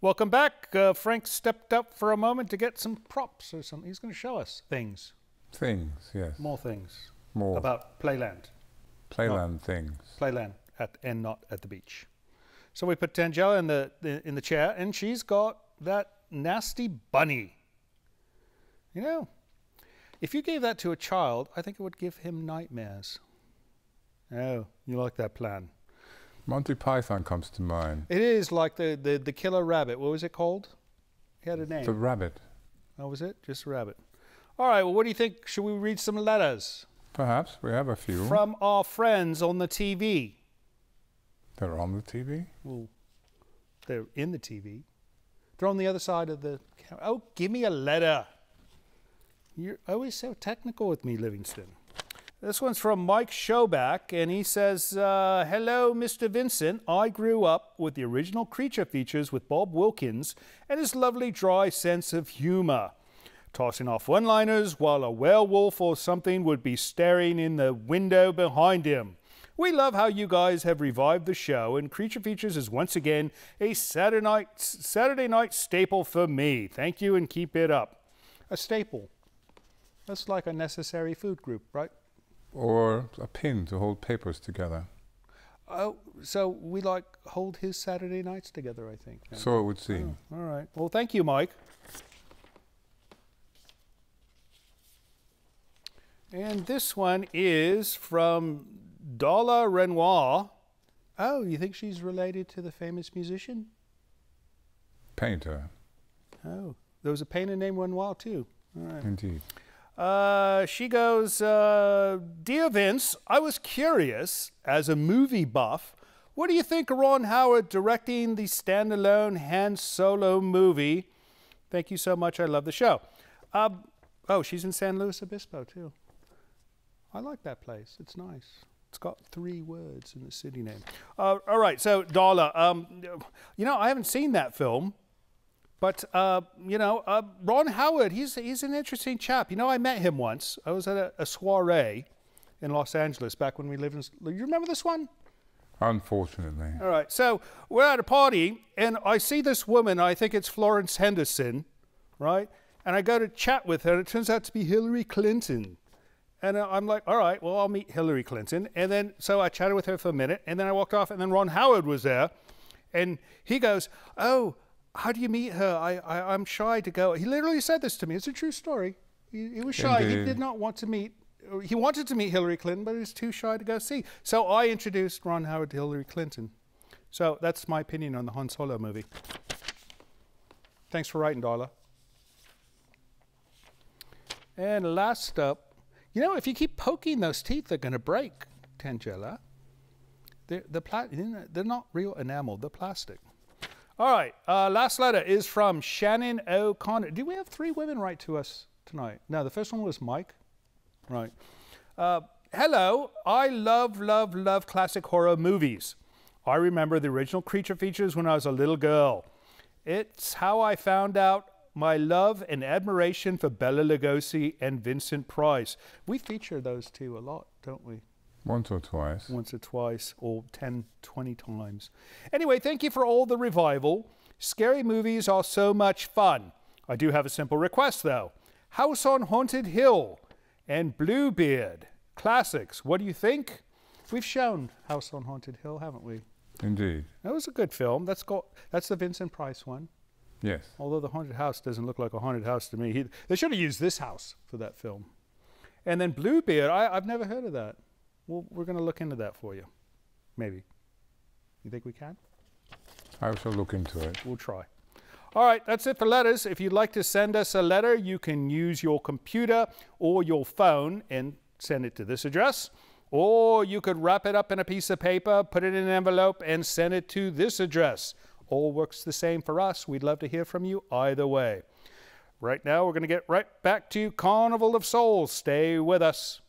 Welcome back. Uh, Frank stepped up for a moment to get some props or something. He's going to show us things, Things, yes. more things More about Playland. playland things. Playland at and not at the beach. So we put Tangella in the, the in the chair, and she's got that nasty bunny. You know, if you gave that to a child, I think it would give him nightmares. Oh, you like that plan? Monty Python comes to mind. It is like the, the, the killer rabbit. What was it called? He had a name. The rabbit. Oh, was it? Just a rabbit. All right, well, what do you think? Should we read some letters Perhaps we have a few. from our friends on the TV? They're on the TV. Well, they're in the TV. They're on the other side of the camera. Oh, give me a letter. You're always so technical with me, Livingston. This one's from Mike Showback, and he says, uh, Hello, Mr. Vincent. I grew up with the original creature features with Bob Wilkins and his lovely dry sense of humor. Tossing off one liners while a werewolf or something would be staring in the window behind him. We love how you guys have revived the show, and Creature Features is once again a Saturday night, Saturday night staple for me. Thank you and keep it up. A staple. That's like a necessary food group, right? Or a pin to hold papers together. Oh, so we like hold his Saturday nights together, I think. So it would seem. Oh, all right. Well, thank you, Mike. And this one is from Darla Renoir. Oh, you think she's related to the famous musician? Painter, Oh, there was a painter named Renoir too. All right. indeed. Uh, she goes, uh, Dear Vince, I was curious, as a movie buff, what do you think of Ron Howard directing the standalone Han Solo movie? Thank you so much. I love the show. Um, oh, she's in San Luis Obispo too. I like that place. It's nice. It's got three words in the city name. Uh, all right, so Darla, um, you know, I haven't seen that film. But uh, you know, uh, Ron Howard, he's he's an interesting chap. You know, I met him once. I was at a, a soiree in Los Angeles back when we lived in. You remember this one? Unfortunately. All right. So we're at a party, and I see this woman. I think it's Florence Henderson, right? And I go to chat with her, and it turns out to be Hillary Clinton. And uh, I'm like, all right, well, I'll meet Hillary Clinton. And then, so I chatted with her for a minute, and then I walked off, and then Ron Howard was there, and he goes, oh, how do you meet her? I, I, I'm shy to go. He literally said this to me. It's a true story. He, he was shy. He did not want to meet, he wanted to meet Hillary Clinton, but he was too shy to go see. So I introduced Ron Howard to Hillary Clinton. So that's my opinion on the Han Solo movie. Thanks for writing, Darla. And last up, you know, if you keep poking those teeth, they're going to break, Tangella. They're, the pla- they're not real enamel, they're plastic. All right, uh, last letter is from Shannon O'Connor. Do we have three women write to us tonight? No, the first one was Mike. Right. Uh, hello, I love, love, love classic horror movies. I remember the original creature features when I was a little girl. It's how I found out my love and admiration for Bela Lugosi and Vincent Price. We feature those two a lot, don't we? Once or twice. once or twice or 10, 20 times. Anyway, thank you for all the revival. Scary movies are so much fun. I do have a simple request though House on Haunted Hill and Bluebeard. Classics. What do you think? We've shown House on Haunted Hill, haven't we? Indeed. That was a good film. That's got that's the Vincent Price one. Yes. Although the haunted house doesn't look like a haunted house to me. He, they should have used this house for that film. And then Bluebeard, I, I've never heard of that. Well, we're going to look into that for you. Maybe. You think we can? I shall look into it. We'll try. All right, that's it for letters. If you'd like to send us a letter, you can use your computer or your phone and send it to this address. Or you could wrap it up in a piece of paper, put it in an envelope, and send it to this address. All works the same for us. We'd love to hear from you either way. Right now, we're going to get right back to Carnival of Souls. Stay with us.